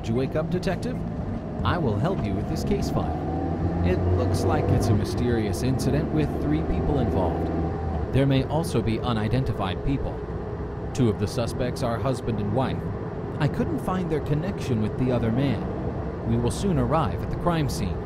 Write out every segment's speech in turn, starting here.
Did you wake up, Detective? I will help you with this case file. It looks like it's a mysterious incident with three people involved. There may also be unidentified people. Two of the suspects are husband and wife. I couldn't find their connection with the other man. We will soon arrive at the crime scene.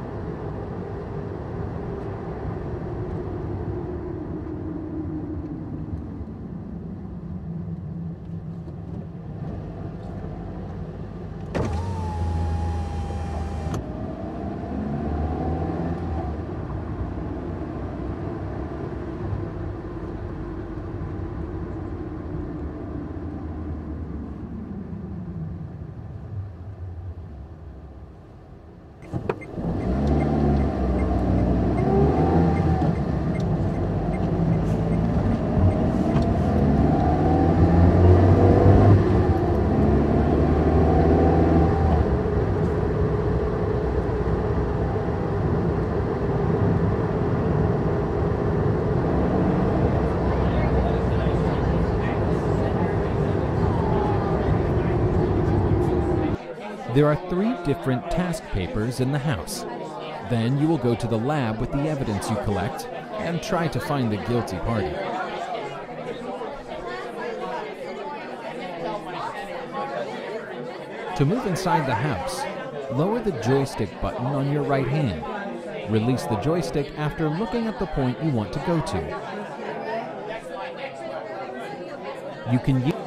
There are three different task papers in the house. Then you will go to the lab with the evidence you collect and try to find the guilty party. To move inside the house, lower the joystick button on your right hand. Release the joystick after looking at the point you want to go to. You can use